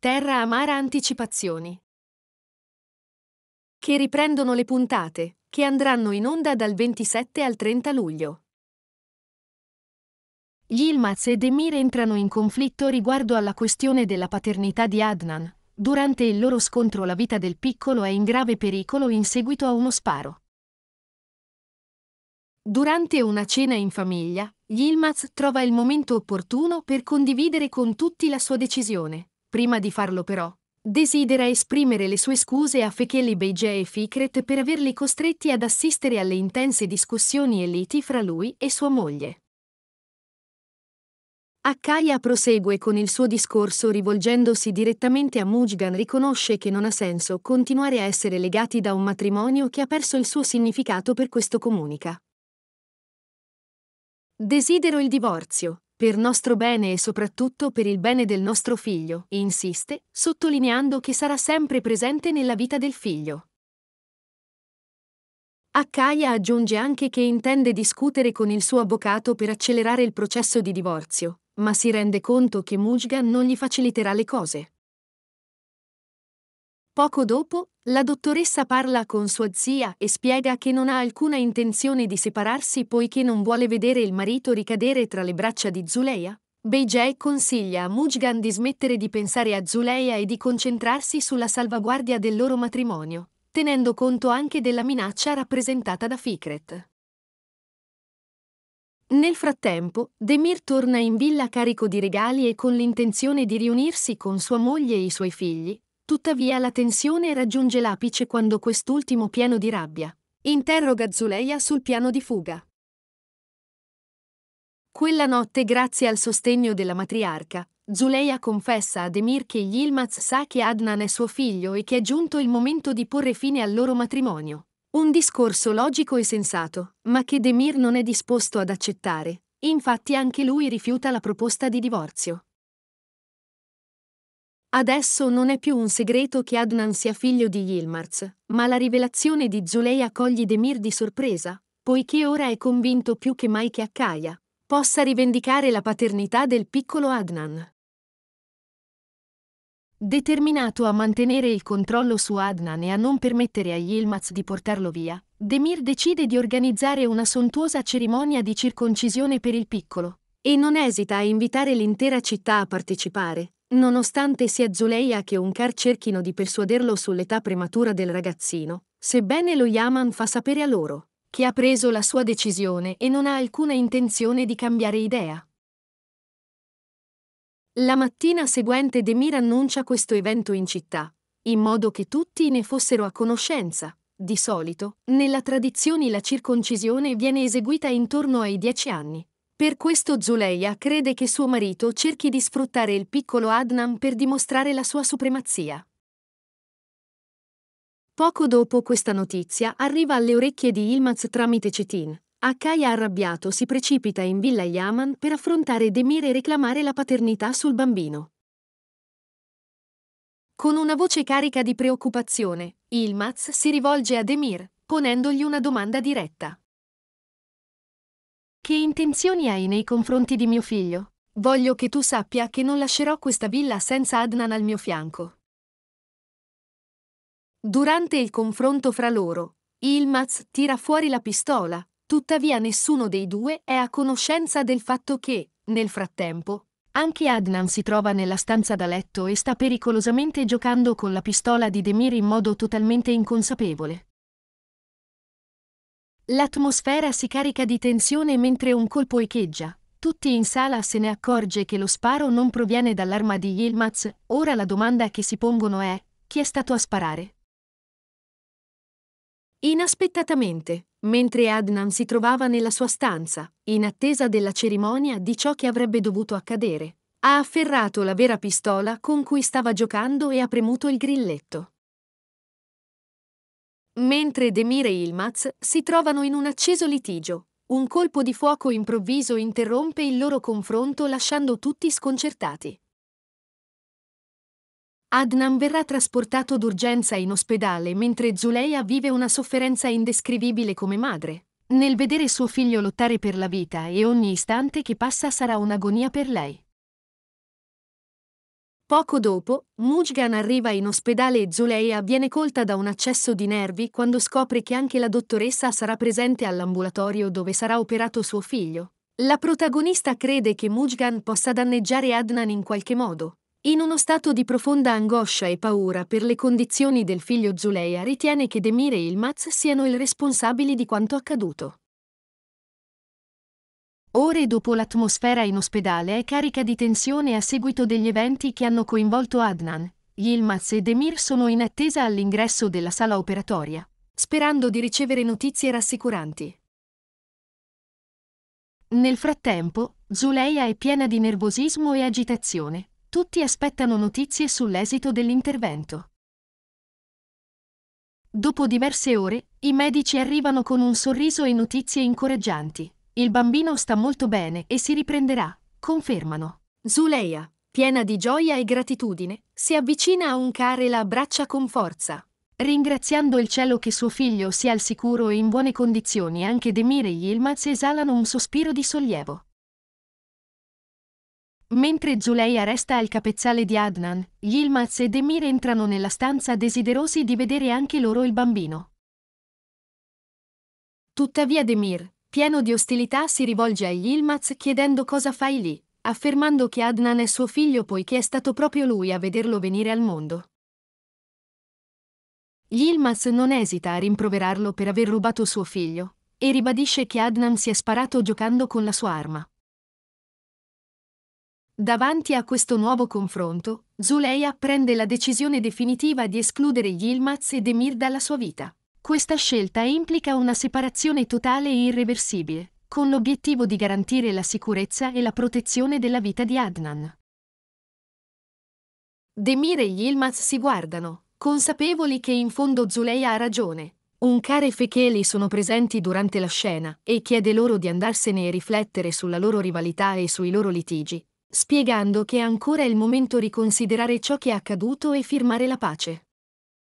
Terra Amara Anticipazioni. Che riprendono le puntate, che andranno in onda dal 27 al 30 luglio. Yilmaz e Demir entrano in conflitto riguardo alla questione della paternità di Adnan. Durante il loro scontro la vita del piccolo è in grave pericolo in seguito a uno sparo. Durante una cena in famiglia, Yilmaz trova il momento opportuno per condividere con tutti la sua decisione. Prima di farlo però, desidera esprimere le sue scuse a Fekeli Beige e Fikret per averli costretti ad assistere alle intense discussioni e liti fra lui e sua moglie. Akkaya prosegue con il suo discorso rivolgendosi direttamente a Mujgan riconosce che non ha senso continuare a essere legati da un matrimonio che ha perso il suo significato per questo comunica. Desidero il divorzio, per nostro bene e soprattutto per il bene del nostro figlio, insiste, sottolineando che sarà sempre presente nella vita del figlio. Akkaya aggiunge anche che intende discutere con il suo avvocato per accelerare il processo di divorzio, ma si rende conto che Mujgan non gli faciliterà le cose. Poco dopo, la dottoressa parla con sua zia e spiega che non ha alcuna intenzione di separarsi poiché non vuole vedere il marito ricadere tra le braccia di Zuleia. Beijay consiglia a Mujgan di smettere di pensare a Zuleia e di concentrarsi sulla salvaguardia del loro matrimonio, tenendo conto anche della minaccia rappresentata da Fikret. Nel frattempo, Demir torna in villa carico di regali e con l'intenzione di riunirsi con sua moglie e i suoi figli, Tuttavia la tensione raggiunge l'apice quando quest'ultimo pieno di rabbia. Interroga Zuleia sul piano di fuga. Quella notte, grazie al sostegno della matriarca, Zuleia confessa ad Emir che Yilmaz sa che Adnan è suo figlio e che è giunto il momento di porre fine al loro matrimonio. Un discorso logico e sensato, ma che Demir non è disposto ad accettare. Infatti anche lui rifiuta la proposta di divorzio. Adesso non è più un segreto che Adnan sia figlio di Yilmaz, ma la rivelazione di Zuleia coglie Demir di sorpresa, poiché ora è convinto più che mai che Akkaya possa rivendicare la paternità del piccolo Adnan. Determinato a mantenere il controllo su Adnan e a non permettere a Yilmaz di portarlo via, Demir decide di organizzare una sontuosa cerimonia di circoncisione per il piccolo, e non esita a invitare l'intera città a partecipare, Nonostante sia Zuleia che Unkar cerchino di persuaderlo sull'età prematura del ragazzino, sebbene lo Yaman fa sapere a loro che ha preso la sua decisione e non ha alcuna intenzione di cambiare idea. La mattina seguente Demir annuncia questo evento in città, in modo che tutti ne fossero a conoscenza. Di solito, nella tradizione la circoncisione viene eseguita intorno ai dieci anni, per questo Zuleia crede che suo marito cerchi di sfruttare il piccolo Adnan per dimostrare la sua supremazia. Poco dopo questa notizia arriva alle orecchie di Ilmaz tramite Cetin. Akaya arrabbiato si precipita in villa Yaman per affrontare Demir e reclamare la paternità sul bambino. Con una voce carica di preoccupazione, Ilmaz si rivolge a Demir, ponendogli una domanda diretta. Che intenzioni hai nei confronti di mio figlio? Voglio che tu sappia che non lascerò questa villa senza Adnan al mio fianco. Durante il confronto fra loro, Ilmaz tira fuori la pistola, tuttavia nessuno dei due è a conoscenza del fatto che, nel frattempo, anche Adnan si trova nella stanza da letto e sta pericolosamente giocando con la pistola di Demir in modo totalmente inconsapevole. L'atmosfera si carica di tensione mentre un colpo echeggia. Tutti in sala se ne accorge che lo sparo non proviene dall'arma di Yilmaz, ora la domanda che si pongono è chi è stato a sparare? Inaspettatamente, mentre Adnan si trovava nella sua stanza, in attesa della cerimonia di ciò che avrebbe dovuto accadere, ha afferrato la vera pistola con cui stava giocando e ha premuto il grilletto. Mentre Demir e Ilmaz si trovano in un acceso litigio, un colpo di fuoco improvviso interrompe il loro confronto lasciando tutti sconcertati. Adnan verrà trasportato d'urgenza in ospedale mentre Zuleia vive una sofferenza indescrivibile come madre, nel vedere suo figlio lottare per la vita e ogni istante che passa sarà un'agonia per lei. Poco dopo, Mujgan arriva in ospedale e Zuleia viene colta da un accesso di nervi quando scopre che anche la dottoressa sarà presente all'ambulatorio dove sarà operato suo figlio. La protagonista crede che Mujgan possa danneggiare Adnan in qualche modo. In uno stato di profonda angoscia e paura per le condizioni del figlio Zuleia ritiene che Demir e Ilmaz siano i responsabili di quanto accaduto. Ore dopo l'atmosfera in ospedale è carica di tensione a seguito degli eventi che hanno coinvolto Adnan. Yilmaz e Demir sono in attesa all'ingresso della sala operatoria, sperando di ricevere notizie rassicuranti. Nel frattempo, Zuleia è piena di nervosismo e agitazione. Tutti aspettano notizie sull'esito dell'intervento. Dopo diverse ore, i medici arrivano con un sorriso e notizie incoraggianti. Il bambino sta molto bene e si riprenderà, confermano. Zuleia, piena di gioia e gratitudine, si avvicina a un care e la abbraccia con forza. Ringraziando il cielo che suo figlio sia al sicuro e in buone condizioni, anche Demir e Yilmaz esalano un sospiro di sollievo. Mentre Zuleia resta al capezzale di Adnan, Yilmaz e Demir entrano nella stanza desiderosi di vedere anche loro il bambino. Tuttavia Demir, pieno di ostilità si rivolge a Yilmaz chiedendo cosa fai lì, affermando che Adnan è suo figlio poiché è stato proprio lui a vederlo venire al mondo. Yilmaz non esita a rimproverarlo per aver rubato suo figlio, e ribadisce che Adnan si è sparato giocando con la sua arma. Davanti a questo nuovo confronto, Zuleia prende la decisione definitiva di escludere Yilmaz e Demir dalla sua vita. Questa scelta implica una separazione totale e irreversibile, con l'obiettivo di garantire la sicurezza e la protezione della vita di Adnan. Demir e Yilmaz si guardano, consapevoli che in fondo Zuleia ha ragione. Un care Fecheli sono presenti durante la scena e chiede loro di andarsene e riflettere sulla loro rivalità e sui loro litigi, spiegando che è ancora il momento di riconsiderare ciò che è accaduto e firmare la pace.